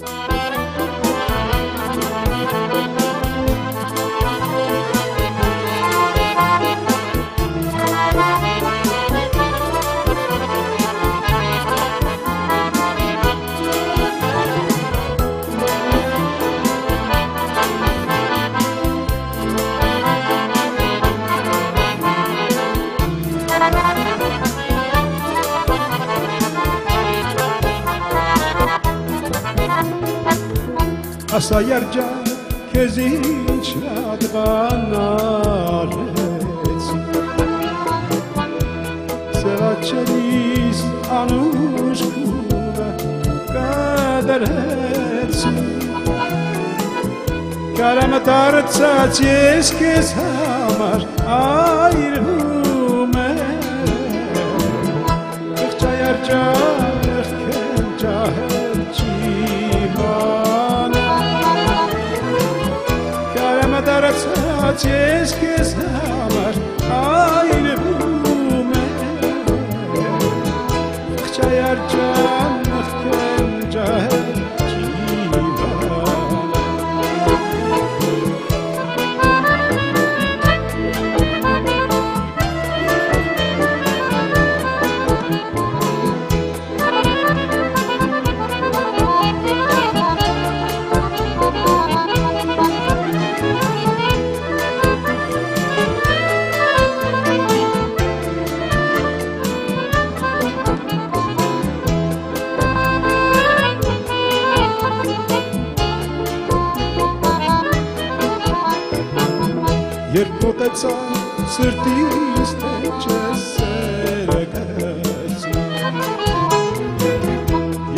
Bye. Ասա երջա քեզ ինչ լավ բանալեց Սևաչերիս անուշ կուրը կադարեց Կարամը տարծած ես քեզ համար այրվում ես քեզ համար այրվում է Եղջա երջա Երբ մոտեցա սրտիս թե չես սերկեցի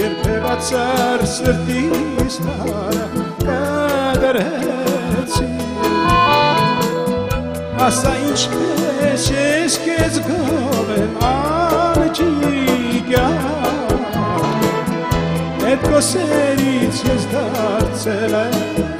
Երբ հեղացար սրտիս հարա կադարեցի Ասա ինչպես ես կեզ գովեմ անջիգյա Էդ կոսերից ես դարձել եմ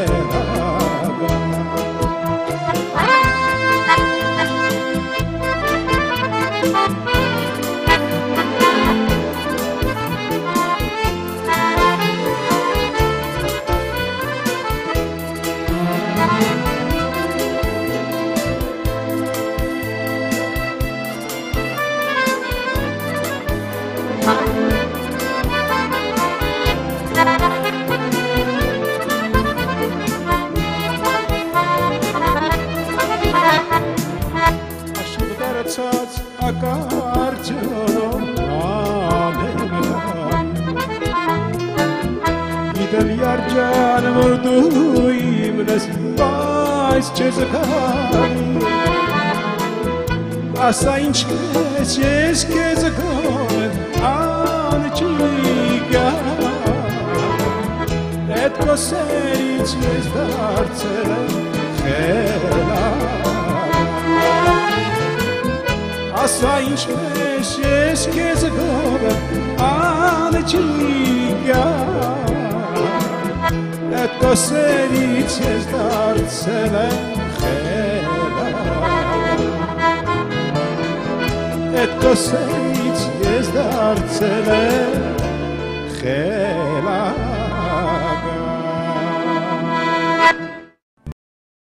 Գիտեմ երջան, որ դու իմն ես, բայց չես կանի Ասա ինչպես ես կեզ գոհեմ անջիգա Այդ կոսերից ես դարձել եմ խելակ ասա ինչպես ես քեզ գովեմ Այդ կոսերից ես դարձել եմ խելակ Այդ կոսերից ես դարձել եմ խելակ